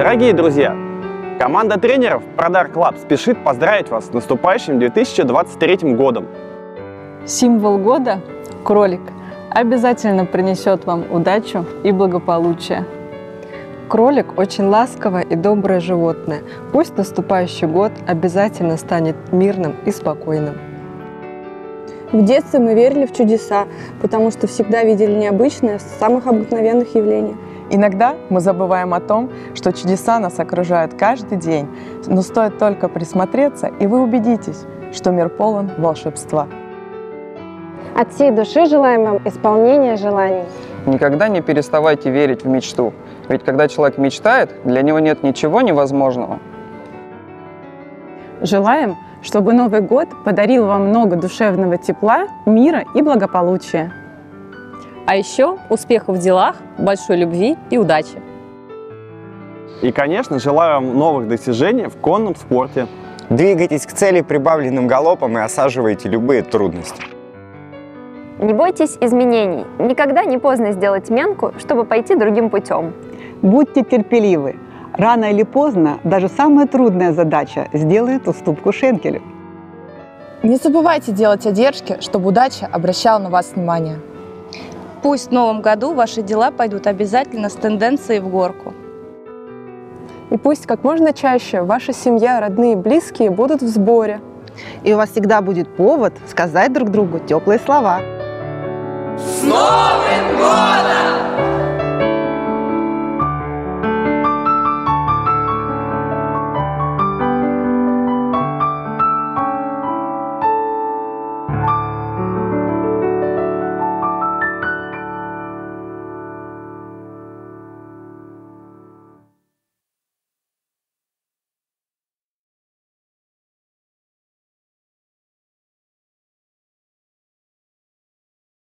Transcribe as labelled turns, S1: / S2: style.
S1: Дорогие друзья, команда тренеров Продар Club спешит поздравить вас с наступающим 2023 годом.
S2: Символ года – кролик – обязательно принесет вам удачу и благополучие. Кролик очень ласковое и доброе животное. Пусть наступающий год обязательно станет мирным и спокойным.
S3: В детстве мы верили в чудеса, потому что всегда видели необычное в самых обыкновенных явлениях.
S4: Иногда мы забываем о том, что чудеса нас окружают каждый день, но стоит только присмотреться, и вы убедитесь, что мир полон волшебства.
S5: От всей души желаем вам исполнения желаний.
S6: Никогда не переставайте верить в мечту, ведь когда человек мечтает, для него нет ничего невозможного.
S7: Желаем, чтобы Новый год подарил вам много душевного тепла, мира и благополучия.
S8: А еще успехов в делах, большой любви и удачи.
S1: И, конечно, желаю вам новых достижений в конном спорте.
S9: Двигайтесь к цели прибавленным галопом и осаживайте любые трудности.
S10: Не бойтесь изменений. Никогда не поздно сделать менку, чтобы пойти другим путем.
S11: Будьте терпеливы. Рано или поздно даже самая трудная задача сделает уступку Шенкелю.
S12: Не забывайте делать одержки, чтобы удача обращала на вас внимание.
S13: Пусть в новом году ваши дела пойдут обязательно с тенденцией в горку.
S3: И пусть как можно чаще ваша семья, родные и близкие будут в сборе.
S14: И у вас всегда будет повод сказать друг другу теплые слова.
S15: Снова!